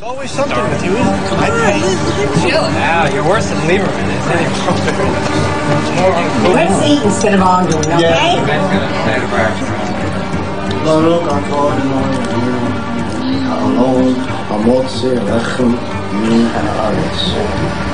It's always something with you, isn't it? Come on, chill out. You're worse than Lieberman. Let's eat instead of arguing, okay? Yeah. okay. Look, I called you on I'm I'm and I'm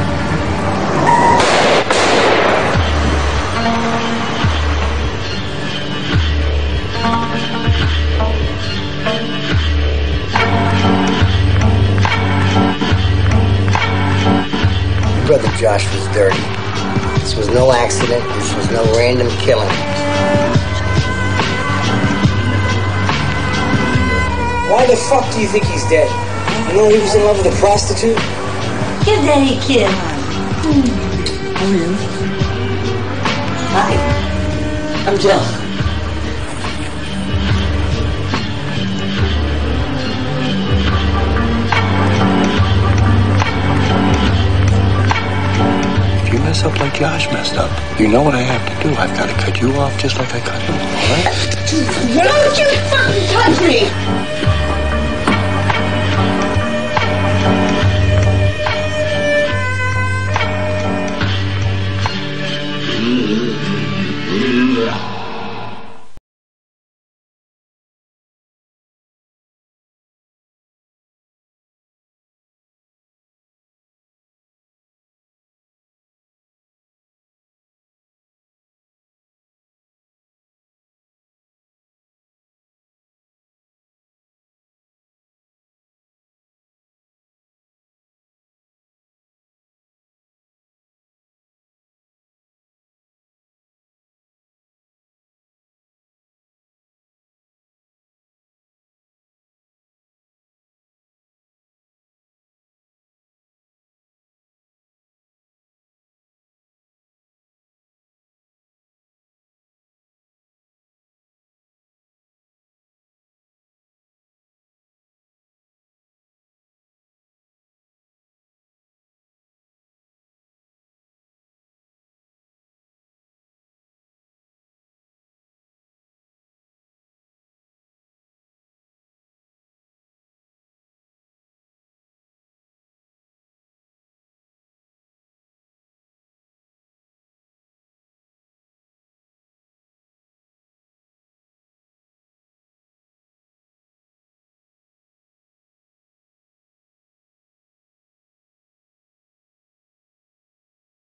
Brother Josh was dirty. This was no accident. This was no random killing. Why the fuck do you think he's dead? You know he was in love with a prostitute? Give Daddy a kiss. Hi. I'm Jill. Mess up like Josh messed up, you know what I have to do. I've got to cut you off just like I cut him, off. right? Don't you fucking touch me!